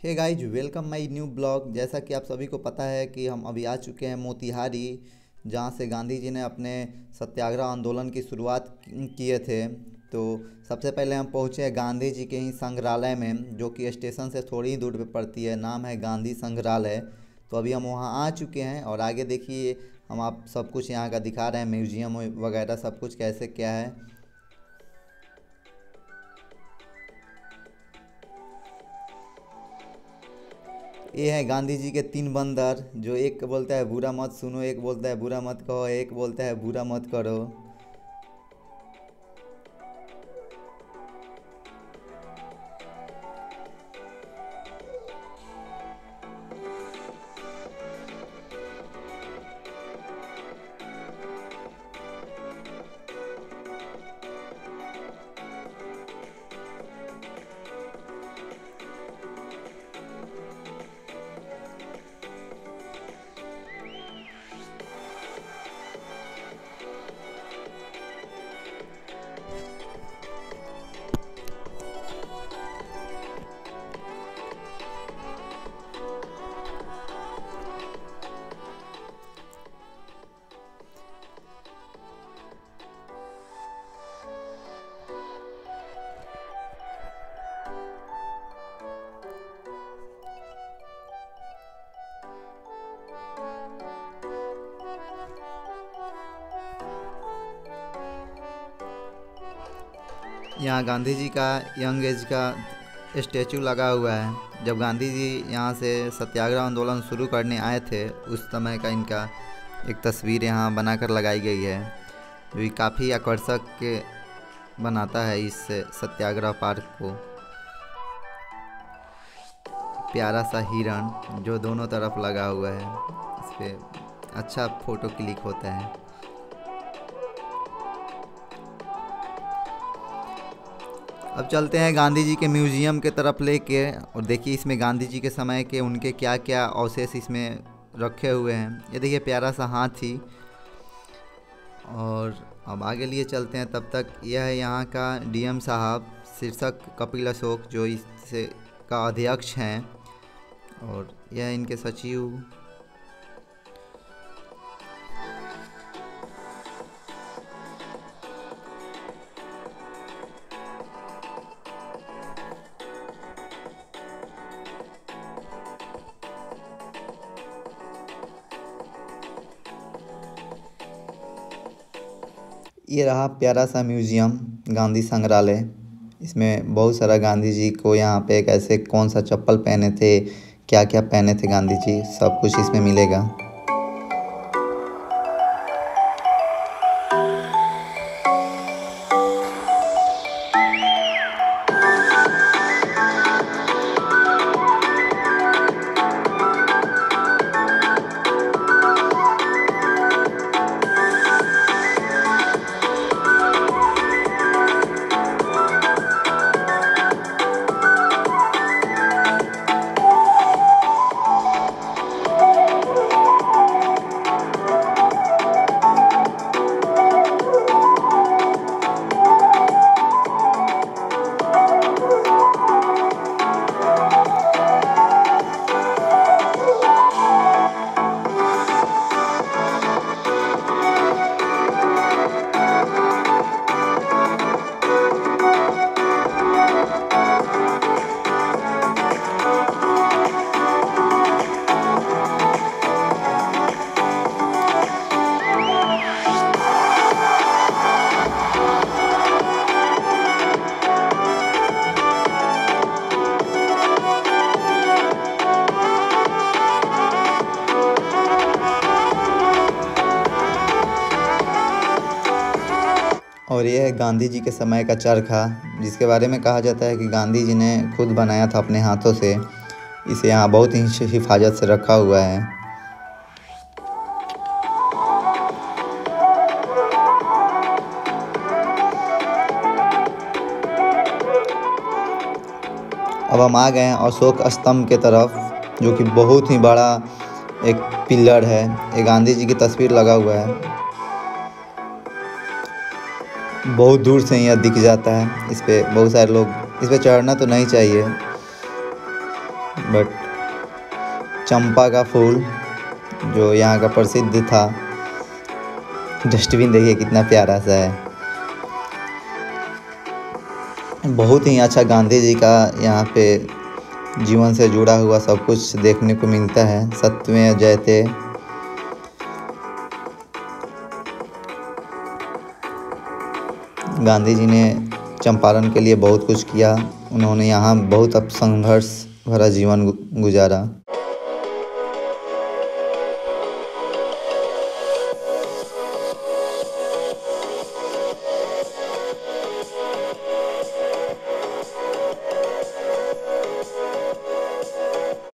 Hey guys welcome my new blog जैसा कि आप सभी को पता है कि हम अभी आ चुके हैं मोतिहारी, जहाँ से गांधी जी ने अपने सत्याग्रह आंदोलन की शुरुआत किए थे। तो सबसे पहले हम पहुँचे हैं गांधी जी के ही संग्रहालय में, जो कि स्टेशन से थोड़ी ही दूर पर पड़ती है। नाम है गांधी संग्रहालय। तो अभी हम वहाँ आ चुके हैं और आगे देखिए, हम आप सब कुछ यहाँ का दिखा रहे हैं, म्यूज़ियम वगैरह सब कुछ कैसे क्या है। ये है गांधी जी के तीन बंदर, जो एक बोलता है, बुरा मत सुनो, एक बोलता है, बुरा मत कहो, एक बोलता है, बुरा मत करो। यहाँ गांधी जी का यंग एज का स्टैचू लगा हुआ है। जब गांधी जी यहाँ से सत्याग्रह आंदोलन शुरू करने आए थे, उस समय का इनका एक तस्वीर यहाँ बनाकर लगाई गई है। जो काफ़ी आकर्षक बनाता है इस सत्याग्रह पार्क को। प्यारा सा हिरण जो दोनों तरफ़ लगा हुआ है, इस पर अच्छा फ़ोटो क्लिक होता है। अब चलते हैं गांधी जी के म्यूज़ियम के तरफ़ लेके और देखिए इसमें गांधी जी के समय के उनके क्या क्या अवशेष इसमें रखे हुए हैं। ये देखिए, प्यारा सा हाथ हाथी और अब आगे लिए चलते हैं, तब तक यह है यहाँ का डीएम साहब, शीर्षक कपिल अशोक, जो इससे का अध्यक्ष हैं। और यह इनके सचिव ये रहा प्यारा सा म्यूज़ियम, गांधी संग्रहालय। इसमें बहुत सारा गांधी जी को यहाँ पे कैसे कौन सा चप्पल पहने थे क्या क्या पहने थे गांधी जी सब कुछ इसमें मिलेगा। और यह है गांधी जी के समय का चरखा, जिसके बारे में कहा जाता है कि गांधी जी ने खुद बनाया था अपने हाथों से। इसे यहाँ बहुत ही हिफाजत से रखा हुआ है। अब हम आ गए हैं अशोक स्तंभ के तरफ़, जो कि बहुत ही बड़ा एक पिलर है। ये गांधी जी की तस्वीर लगा हुआ है। बहुत दूर से यह दिख जाता है। इस पर बहुत सारे लोग, इस पर चढ़ना तो नहीं चाहिए। बट चंपा का फूल, जो यहाँ का प्रसिद्ध था डस्टबिन देखिए कितना प्यारा सा है। बहुत ही अच्छा गांधी जी का यहाँ पे जीवन से जुड़ा हुआ सब कुछ देखने को मिलता है। सत्य जयते। गांधी जी ने चंपारण के लिए बहुत कुछ किया। उन्होंने यहाँ बहुत अब संघर्ष भरा जीवन गुजारा।